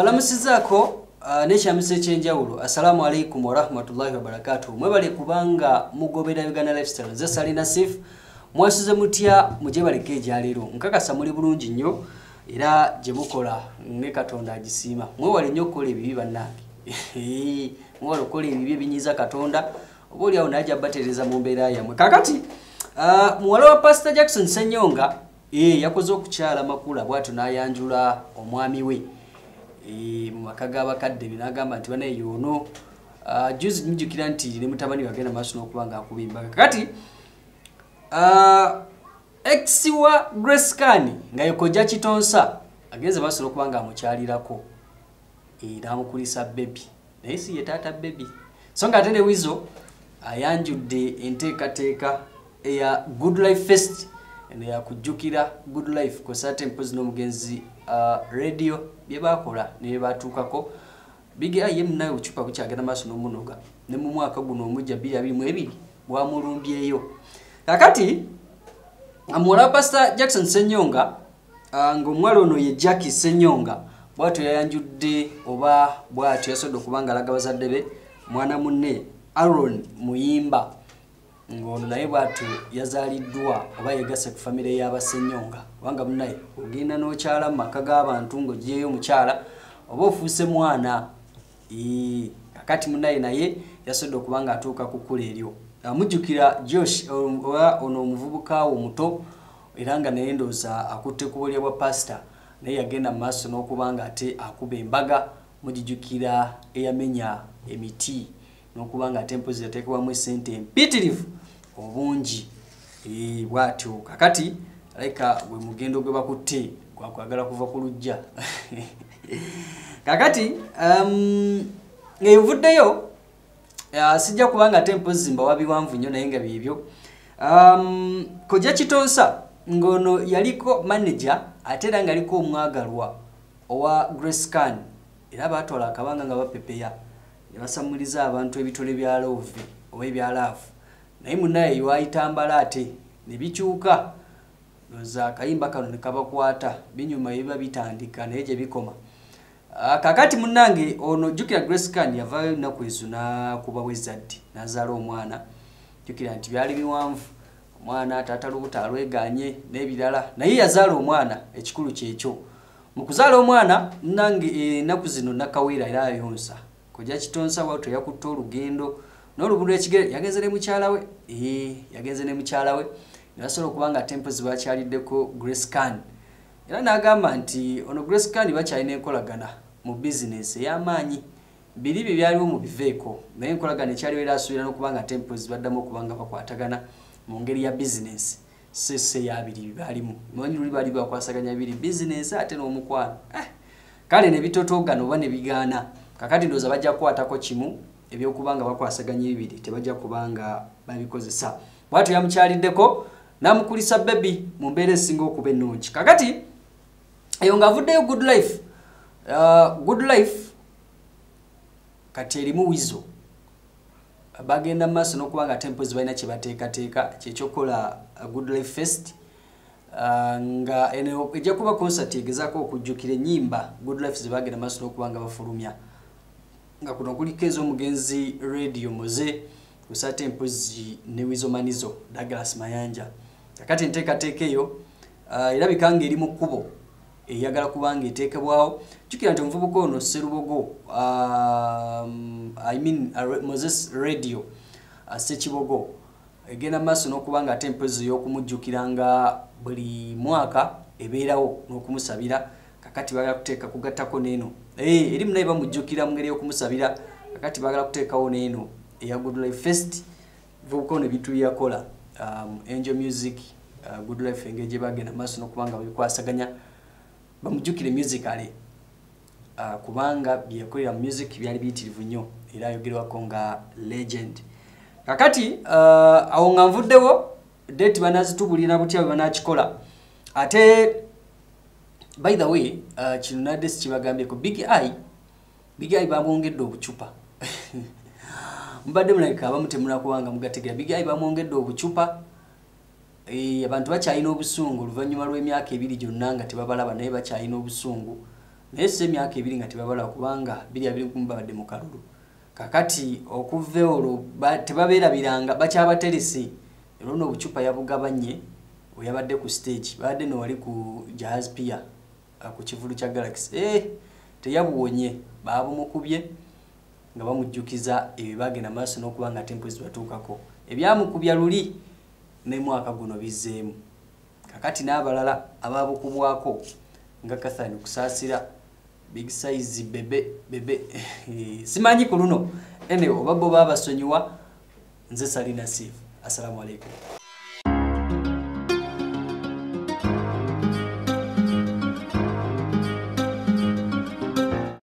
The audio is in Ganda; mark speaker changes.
Speaker 1: balamusizaako uh, nekyamiso ekyenjawulo. Assalamu alaikum warahmatullahi wabarakatuh mwebale kubanga mugobera uganda lifestyle. Ze salina sif mwasuze mutya muje baleke ekyaleero nkakasa muli bulungi nnyo era gye mukola ne katonda agisiima. Mwewale nnyo okukola ebibi bannange. Mwewale okukola ebibi ebinyiza katonda oba oliawo najja batereza mu mbeera yammwe. Kakati uh, muwala wa pastor jackson senyonga yakoze okukyala makula bwatyo n'ayanjula omwami we mu maka g'abakadde be n'agamba nti banaye yoono uh, juzi njukira nti ne mutabani bagenda maaso n'okuba nga akubimbaga kakati uh, ex wa grace kani nga yekojja kitonsa agenze maaso n'okuba nga amukyalirako era amukulisa bebi naye si ye taata bebi so nga ate ne wizo ayanjudde enteekateeka eya good life fest eno yakujjukira good life kosate mpozi n'omugenzi uh, radio byebakola nebebatuukako biga ye munaye obucupa bukyagenda maaso n'omunoga. Ne mu mwaka guno omujja 222 bwamulumbyeyo kakati muwala wa pastor jackson senyonga uh, ngaomuwala ono ye jacki senyonga bwatyo yayanjudde oba bwatyo yasobodde okubanga alaga bazadde be mwana munne aron muyimba ng'ono naye bwatyo yazaaliddwa oba yegase ku famire y'abasenyonga kubanga munaye ogenda n'okyala mu maka g'abantu ng'ogyeyo omukyala oba ofuuse mwana kakati munaye naye yasobodde okuba nga atuuka ku kkula eryo. Amujjukira josh oba ono omuvubuka wo omuto era nga naye ndowooza akutte ku bulya bwa pasita naye yagenda mu maaso n'okuba nga ate akuba embaga. Mugijjukira eyamenya emiti n'okuba nga ate mpozi yateekebwamu esente empitirivu obungi. Bwatyo kakati aleka gwe mugendo gwe bakutte gwakwagala kuva ku lujja kakati um, ng'evuddeyo uh, sijja kuba nga ate mpozi mbawa biwanvu nnyo naye nga byebyo. Um, kojja kitonsa ng'ono yaliko manager ate era ng'aliko omwagalwa owa grace can era baatwala akabanga nga bapepeya ne basamuliza abantu ebitole bya love oba ebya laavu naye munaye wayitambala ate ne bikyuka oza akayimba kano ne kabakwata binyuma biba bitandika naye gye bikoma. Kakati munange ono jjukira grace can yavaayo ennaku ezo nakuba wezaddi nazaala omwana. Jjukira nti byali biwanvu omwana taata lubuto alweganye n'ebirala naye yazaala omwana ekikulu kyekyo. Mu kuzaala omwana nange ennaku zino nakaweera era ayonsa. Kojja kitonsa bwatyo yakutta olugendo n'oluguudo ekigere yagenze ne mukyala we yagenze ne mukyala we nebasobola okuba nga tempo zibakyaliddeko grace can era n'agamba nti ono grace can bakyalina enkolagana mu bizinesi ey'amaanyi biri bye byaliwo mu biveeko naye enkolagana ekyaliwo era asuubira n'okuba nga tempo zibaddamu okuba nga bakwatagana mu ngeri ya bizinesi sese yabiri bibalimu manyi luli bali bakwasaganya biri bizinesi ate n'omukwano. Eh, kale ne bitotoogana oba ne bigaana kakati ndowooza bajja kukwatako kimu ebyokuba nga bakwasaganya ebibiri tebajja kuba nga babikozesa. Bwatyo yamukyaliddeko namukulisa bebi mu mbeera esinga okuba ennungi. Kakati eyo ngaavuddeyo good life uh, good life kati erimu wizo. Bagenda mu maaso n'okuba nga tempo zibalina kye bateekateeka kyekyokukola good life fest uh, nga eno ejja kuba concert egezaako okujjukira ennyimba. Good life zebagenda mu maaso n'okuba nga bafulumya nga kuno kuliko ez'omugenzi radio muze kusate empozi ne wizomanizo douglas mayanja. Kakati enteekateeka eyo uh, erabika nga eri mu kkubo eyagala kuba nga eteekebwawo. Jukira nti omuvubuka ono serubogo um, I mean, uh, moses radio uh, sekibogo egenda maaso n'okuba nga ate empozi ey'okumujjukira nga buli mwaka ebeerawo n'okumusabira kakati bagala kuteeka kugattako hey, eri munaye bamujjukira mu ngeri y'okumusabira. Kakati bagala kuteekawo n'eno eya good life fest vubuka ono ebintu byeyakola um, angel music uh, good life engeri gye bagenda maaso n'okuba nga babikwasaganya. Bamujjukire musicale uh, kubanga byeyakolera mu music byali biyitirivu nnyo era ayogerwako nga legend. Kakati uh, awo nga nvuddewo date banazitubulira butya bwe banakikola ate by the way uh, kino nadde sikibagambyeko big i big i bamwongedde obucupa. Mubadde mulabika abamu temunakubanga mugategera. Big i bamwongedde obucupa. Abantu bakyalina obusungu oluvannyuma lw'emyaka ebiri gyonna nga tebabalaba naye bakyalina obusungu. Naye si emyaka ebiri nga tebabala kubanga biri abiri kumu babadde mu kalulu. Kakati okuva olwo tebabeerabiranga bakyabaterese era ono obucupa yabugabanye weyabadde ku stage. Babadde nowali ku jahaz pia ku kivulu kya galaxy. E teyabuwonye babumukubye nga bamujjukiza ebyo bagenda maaso n'okuba nga tempo zibatuukako ebyamukubya luli nemwaka guno bizzeemu. Kakati n'abalala ababukubwako nga kathani kusaasira big size bebe bebe simanyi ku luno. Ene oba bo babasonyiwa nze salina sifu assalamu alaikum